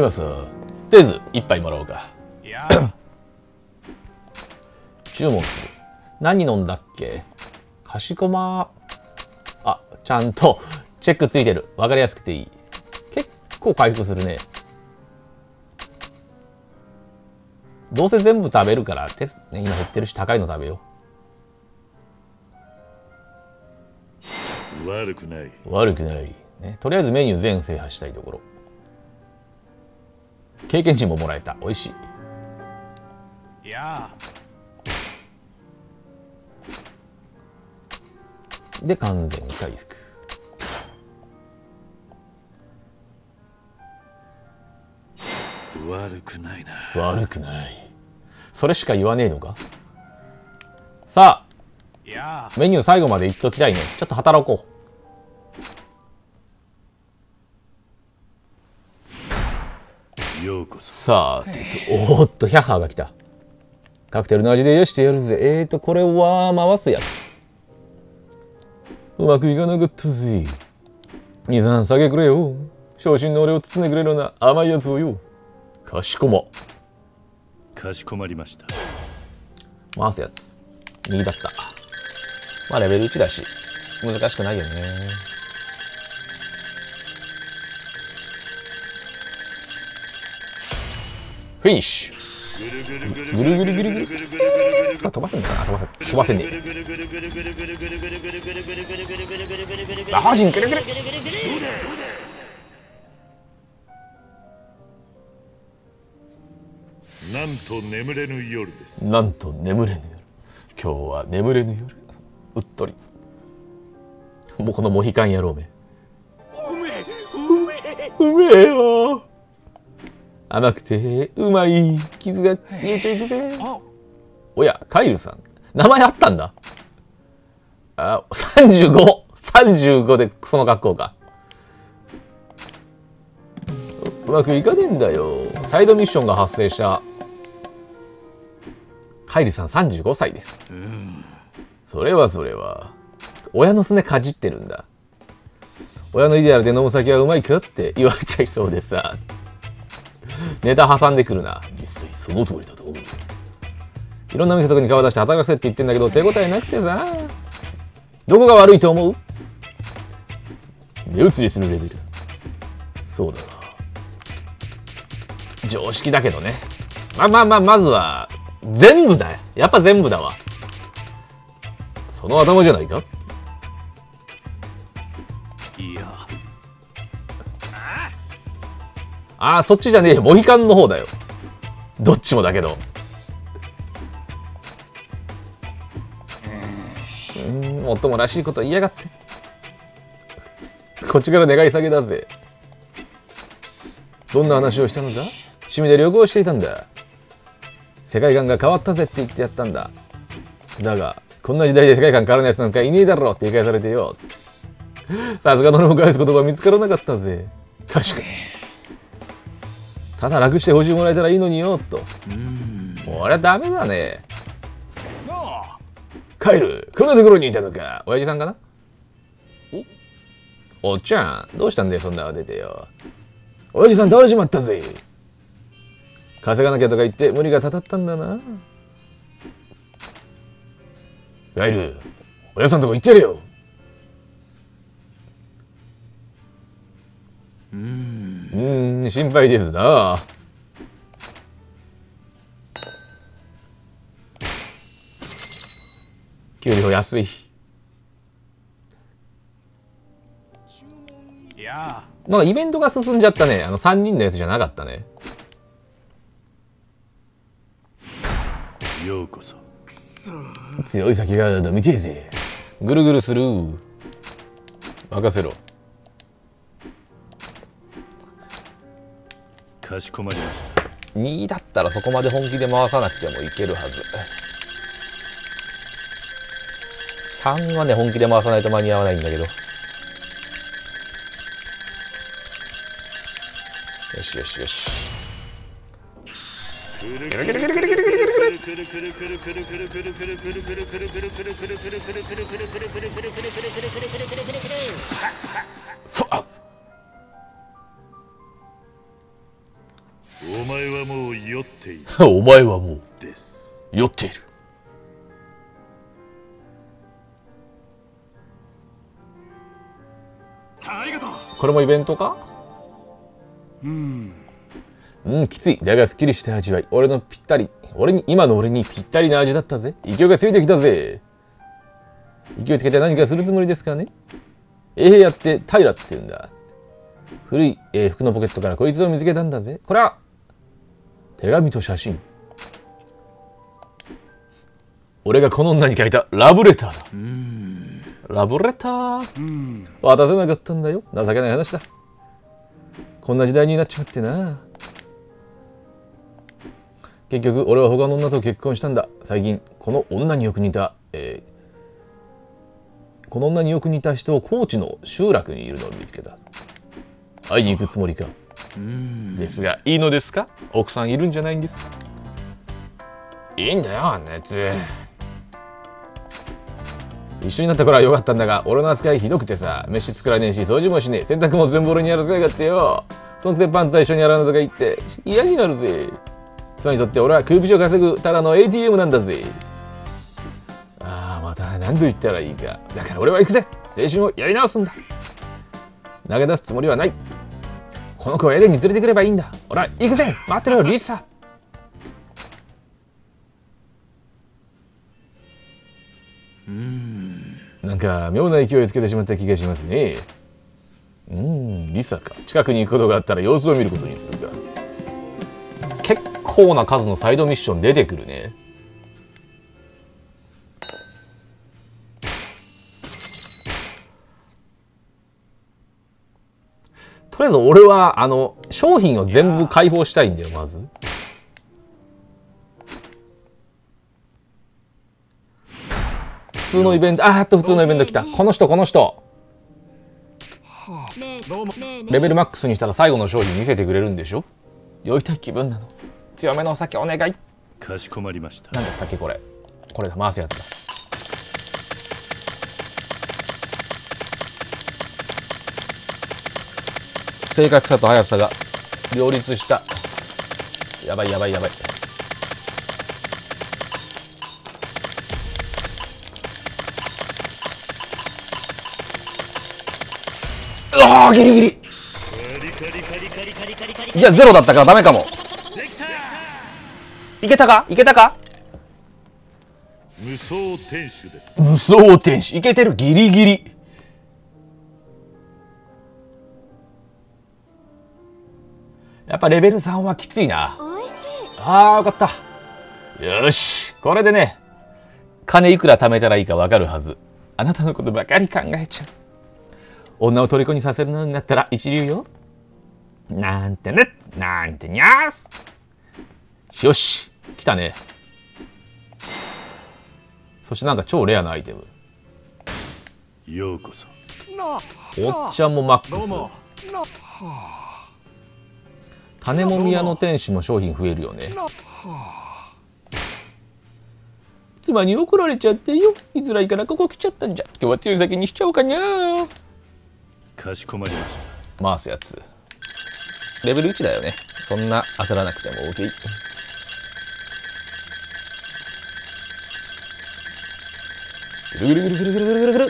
ます。とりあえず一杯もらおうか。いや。注文する。何飲んだっけ？かしこま。あちゃんと。チェックついてる。わかりやすくていい。結構回復するね。どうせ全部食べるから鉄、ね、今減ってるし高いの食べよ悪くない。う悪くない、ね、とりあえずメニュー全制覇したいところ経験値ももらえた。美味しい。いやで完全回復。悪くないな。悪くない。それしか言わねえのか？さいやあメニュー最後まで言っときたいね。ちょっと働こようこそさあてとおーっとヒャッハーが来た。カクテルの味で癒してやるぜ。えーとこれは回すやつ。うまくいかなかったぜ。23下げくれよ。昇進の俺を包んでくれるような甘いやつをよ。かしこま。かしこまりました。回すやつ。右だった。まあレベル1だし難しくないよねフィニッシュ。ぐるぐるぐるぐるあ飛ばせんのかな飛ばせ飛ばせねえあハジンぐるぐるなんと眠れぬ夜ですなんと眠れぬ夜今日は眠れぬ夜うっとりもうこのモヒカン野郎めうめえよ甘くてうまい。傷が消えていくぜ。あ。おやカイルさん。名前あったんだ。あ3535 35でその格好か。ううまくいかねえんだよ。サイドミッションが発生した。カイルさん35歳です。それはそれは。親のすねかじってるんだ。親のイデアルで飲む酒はうまいかって言われちゃいそうでさネタ挟んでくるな。一切その通りだと思う。いろんな店とかに顔出して働かせって言ってんだけど手応えなくてさ。どこが悪いと思う？目移りするレベル。そうだな。常識だけどね。まあまあまあまずは全部だよ。やっぱ全部だわ。その頭じゃないか？ああそっちじゃねえよ。モヒカンの方だよ。どっちもだけど。うんもっともらしいこと言いやがって。こっちから願い下げだぜ。どんな話をしたのか趣味で旅行していたんだ。世界観が変わったぜって言ってやったんだ。だがこんな時代で世界観変わらないやつなんかいねえだろって言い返されてよ。さすがの俺も返す言葉見つからなかったぜ。確かに。ただ楽して報酬もらえたらいいのによと。これはダメだね。帰る。こんなところにいたのか。親父さんかな？お？おっちゃんどうしたんだよそんな慌ててよ。親父さん倒れちまったぜ。稼がなきゃとか言って無理がたたったんだな。帰る。親さんとこ行ってやれよーん心配ですな。給料安い。なんかイベントが進んじゃったね。あの3人のやつじゃなかったね。ようこそ。強い酒が飲みてえぜ。ぐるぐるする。任せろかしこまりました。2だったらそこまで本気で回さなくてもいけるはず。3はね本気で回さないと間に合わないんだけど。よしよしよし前はもう酔っている。お前はもうです。酔っている。これもイベントか？うん。うんきつい。だがすっきりした味わい。俺のぴったり。俺に今の俺にぴったりな味だったぜ。勢いがついてきたぜ。勢いつけて何かするつもりですからね？ええー、やって平って言うんだ。古い、えー、服のポケットからこいつを見つけたんだぜ。これは手紙と写真。俺がこの女に書いたラブレターだ。ーラブレター？渡せなかったんだよ。情けない話だ。こんな時代になっちまってな。結局俺は他の女と結婚したんだ。最近この女によく似た、えー、この女によく似た人を高知の集落にいるのを見つけた。会いに行くつもりか。ですがいいのですか？奥さんいるんじゃないんですか？いいんだよ熱一緒になった頃は良かったんだが俺の扱いひどくてさ飯作らねえし掃除もしねえ。洗濯も全部俺にやらせやがってよ。そのくせパンツは一緒にやらないとか言って嫌になるぜ。妻にとって俺は空気ジを稼ぐただの ATM なんだぜ。ああまた何と言ったらいいか。だから俺は行くぜ。青春をやり直すんだ。投げ出すつもりはない。この子をエルに連れてくればいいんだ。ほら行くぜ。待ってろリサ。うん。なんか妙な勢いつけてしまった気がしますね。うん。リサか。近くに行くことがあったら様子を見ることにするか。結構な数のサイドミッション出てくるね。とりあえず俺は、あの、商品を全部開放したいんだよ、まず。普通のイベント、あーっと普通のイベント来た。この人、この人。レベルマックスにしたら最後の商品見せてくれるんでしょ？酔いたい気分なの。強めのお酒お願い。かしこまりました。なんだったっけ、これ。これだ、回すやつだ。正確さと速さが両立した。やばいやばいやばい。うわギリギリ。いやゼロだったからダメかも。いけたか？いけたか？無双天守です。無天守。いけてるギリギリ。やっぱレベル3はきついな。いああ、よかった。よし、これでね、金いくら貯めたらいいかわかるはず。あなたのことばかり考えちゃう。女を虜にさせるのになったら一流よ。なんてね、なんてにゃーす。よし、来たね。そしてなんか超レアなアイテム。ようこそ。おっちゃんもマックス。金も宮の天使も商品増えるよね。妻に怒られちゃってよ。居づらいからここ来ちゃったんじゃ。今日は強い酒にしちゃおうかにゃかしこまりました。回すやつレベル1だよね。そんな焦らなくても OK ぐるぐるぐるぐるぐるぐるぐるぐる。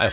あ、よっ。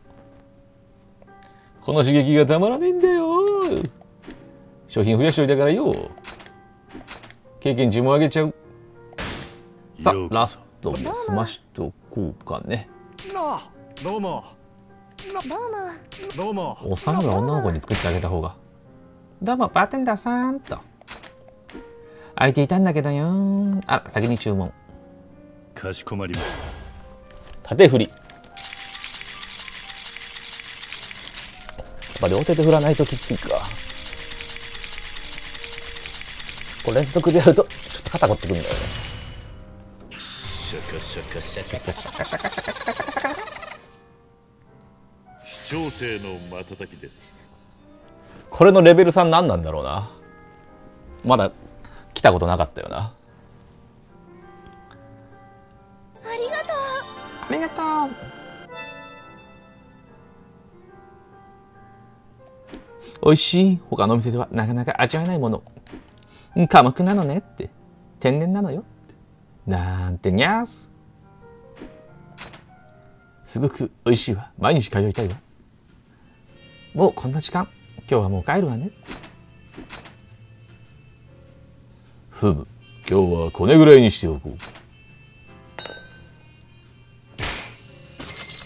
この刺激がたまらねえんだよ。商品増やしておいたからよ。経験値も上げちゃう。さあラストも済ましとこうかね。あどうも。どうも。どうも。おっさんが女の子に作ってあげた方が。どうもバーテンダーさんと。空いていたんだけどよあら先に注文。かしこまりまし縦振りやっぱ両手で振らないときついか。これ連続でやるとちょっと肩凝ってくるんだよね。シャカシャカシャカシャカ視聴性の瞬きです。これのレベル3何なんだろうな。まだ来たことなかったよな。ありがとう。ありがとう美味しい？他のお店では？なかなか味わえないもの。寡黙なのねって。天然なのよって。なんてにゃーすすごく美味しいわ。毎日通いたいわ。もうこんな時間。今日はもう帰るわね。ふむ。今日はこれぐらいにしておこ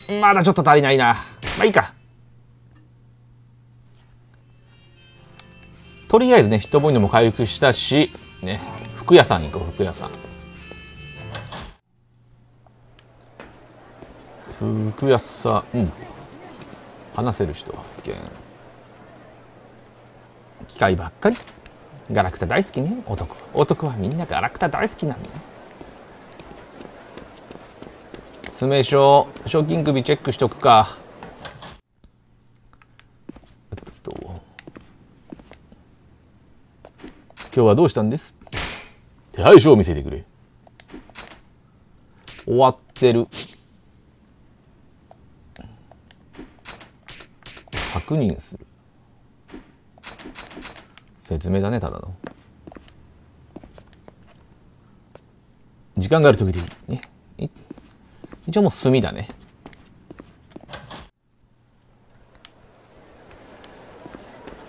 う。まだちょっと足りないな。まあいいか。とりあえずねヒットポイントも回復したしね服屋さん行こう服屋さん。服屋さんうん。話せる人発見。機械ばっかり。ガラクタ大好きね。男。男はみんなガラクタ大好きなんだ。詰め書賞金首チェックしとくかえっと今日はどうしたんです？手配書を見せてくれ。終わってる。確認する。説明だねただの。時間がある時でいいね。一応もう炭だね。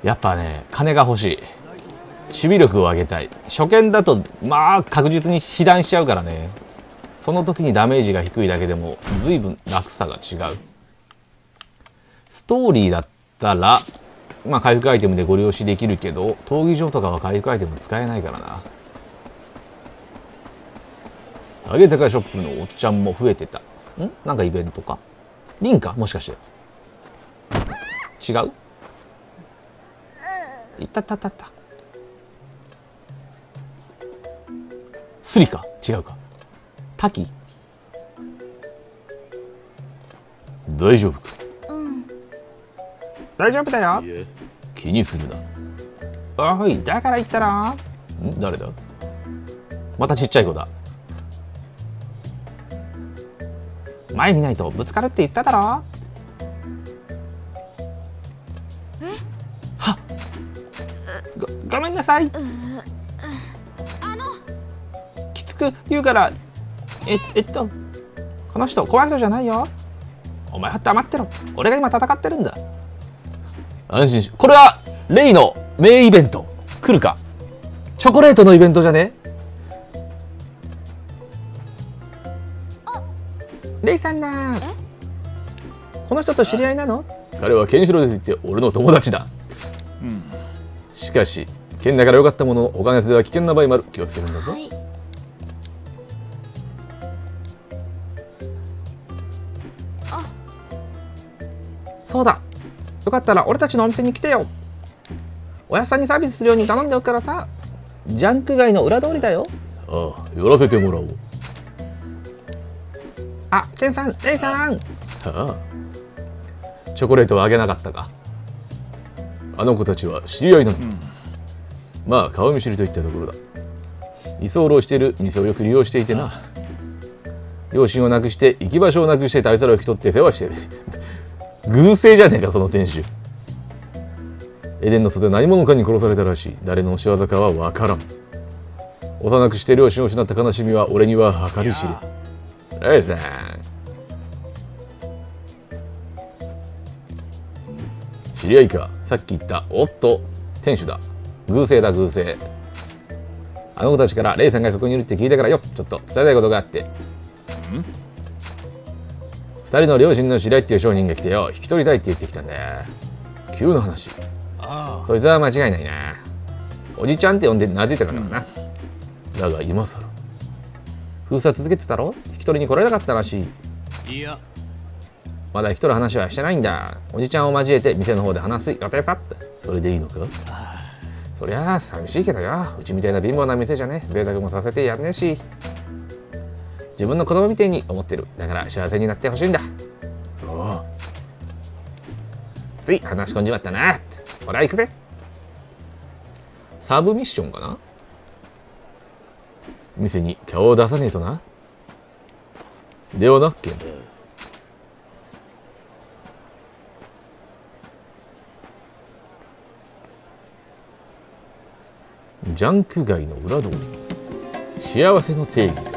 やっぱね金が欲しい。守備力を上げたい。初見だとまあ確実に被弾しちゃうからね。その時にダメージが低いだけでも随分楽さが違う。ストーリーだったらまあ回復アイテムでご利用しできるけど闘技場とかは回復アイテム使えないからな。あげたかショップのおっちゃんも増えてた。ん？なんかイベントか？リンかもしかして。違う？いたたたた。スリか？違うか？滝。大丈夫か？大丈夫だよ。気にするな。おいだから言ったら？ん？誰だ？またちっちゃい子だ。前見ないとぶつかるって言っただろ？はっ。ごごめんなさい。きつく言うからええっとこの人怖い人じゃないよ。お前は黙ってろ。俺が今戦ってるんだ。安心しこれはレイのメインイベント。来るか？チョコレートのイベントじゃね？レイさんだこの人と知り合いなの？彼はケンシロウですって言って俺の友達だ、しかし剣だから良かったものを他のやつでは危険な場合もある。気をつけるんだぞ、はいそうだ。よかったら俺たちのお店に来てよ。おやっさんにサービスするように頼んでおくからさ。ジャンク街の裏通りだよ。ああ寄らせてもらおう。あケンさんレイさん。ああ。チョコレートはあげなかったか。あの子たちは知り合いなの、まあ顔見知りといったところだ。居候している店をよく利用していてな。両親を亡くして行き場所をなくして旅サラを引き取って世話してる偶性じゃねえかその店主エデンの外で何者かに殺されたらしい。誰の仕業かは分からん。幼くして両親を失った悲しみは俺には計り知れレイさん。知り合いか？さっき言った。おっと。店主だ。偶性だ偶性あの子たちからレイさんがここにいるって聞いたからよ。ちょっと伝えたいことがあって二人の両親の知り合いっていう商人が来てよ引き取りたいって言ってきたんだよ急な話。あそいつは間違いないなおじちゃんって呼んでなぜてたからな、だが今更封鎖続けてたろ？引き取りに来られなかったらしい。あいや。まだ引き取る話はしてないんだ。おじちゃんを交えて店の方で話す。予定さって。それでいいのか？そりゃあ寂しいけどよ。うちみたいな貧乏な店じゃね。贅沢もさせてやんねえし自分の子供みたいに思ってる。だから幸せになってほしいんだ。おつい話し込んじまったな。ほら行くぜ。サブミッションかな？店に顔を出さねえとな。ではなっけ。んジャンク街の裏通り。幸せの定義。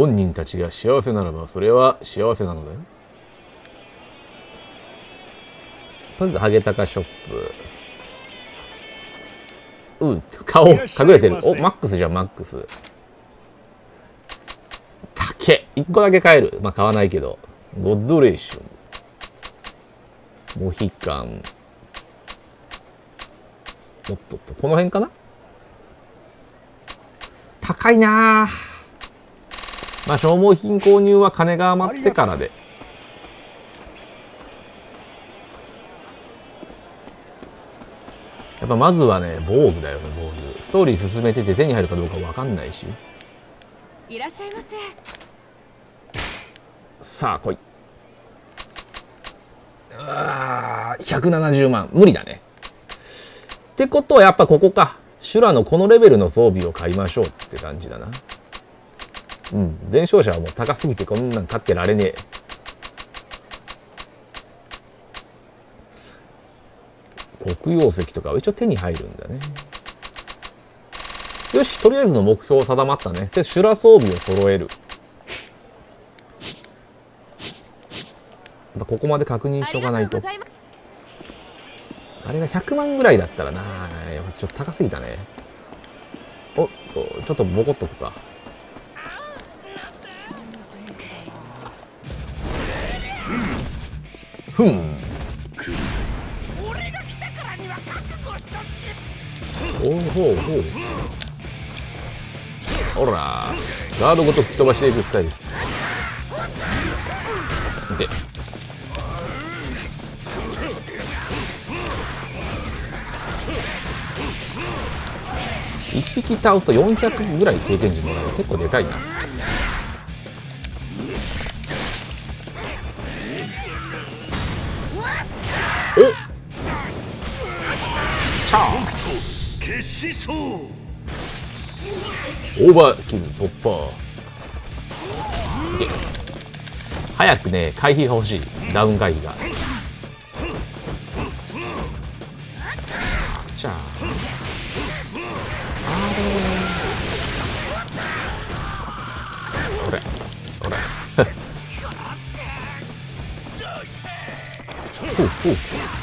本人たちが幸せならばそれは幸せなのだよ。とりあえずハゲタカショップ。うん。顔隠れてる。おマックスじゃんマックス。たけ1個だけ買える。まあ買わないけど。ゴッドレーション。モヒカン。おっとっとこの辺かな？高いなあまあ消耗品購入は金が余ってからで。やっぱまずはね防具だよね防具。ストーリー進めてて手に入るかどうか分かんないし。いらっしゃいませ。さあ来い。うわー170万無理だね。ってことはやっぱここか。修羅のこのレベルの装備を買いましょうって感じだなうん。伝承者はもう高すぎてこんなん買ってられねえ。黒曜石とかは一応手に入るんだね。よしとりあえずの目標定まったね。で修羅装備を揃える。やっぱここまで確認しとかないと。あれが100万ぐらいだったらな。ちょっと高すぎたね。おっとちょっとボコっとくか。ふん。来るおうほうほうほらガードごと吹き飛ばしていくスタイル。で。1匹倒すと400ぐらい経験値もらえる結構でかいな決しそう。オーバーキル突破。で早くね回避が欲しい。ダウン回避が。じゃあ。あれ。ほれ。ほれ。ほうほう。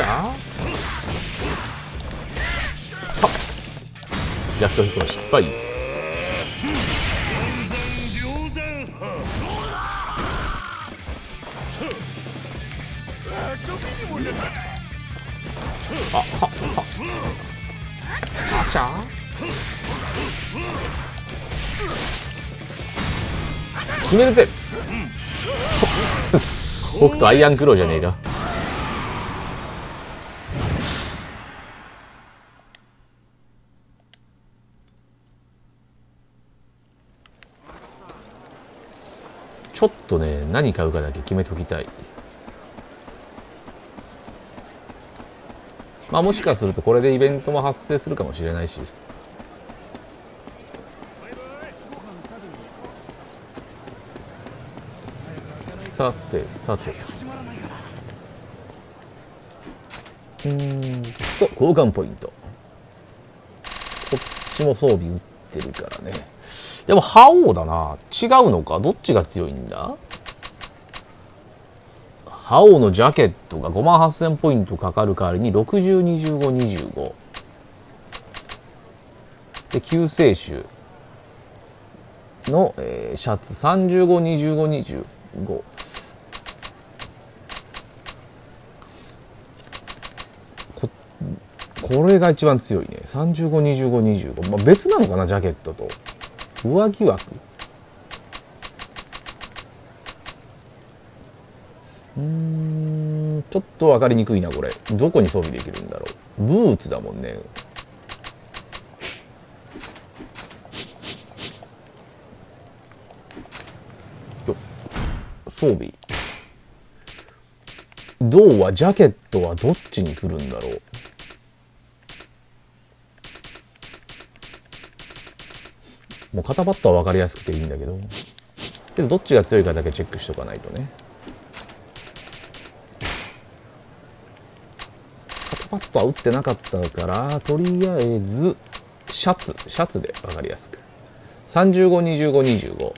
あじゃあはっ。ジャストヒットの失敗。あははあちゃ決めるぜ。僕とアイアンクローじゃねえか。ちょっとね何買うかだけ決めときたい。まあもしかするとこれでイベントも発生するかもしれないし。さてさて。うんと交換ポイント。こっちも装備打ってるからね。でも覇王だな。違うのか？どっちが強いんだ？覇王のジャケットが5万8000ポイントかかる代わりに602525で救世主の、えーシャツ352525ここれが一番強いね。352525、まあ、別なのかなジャケットと。上着枠？うんちょっと分かりにくいなこれ。どこに装備できるんだろう？ブーツだもんね。装備。銅はジャケットはどっちに来るんだろう？もう肩パッドは分かりやすくていいんだけど。けどどっちが強いかだけチェックしとかないとね。肩パッドは打ってなかったからとりあえずシャツシャツで分かりやすく。352525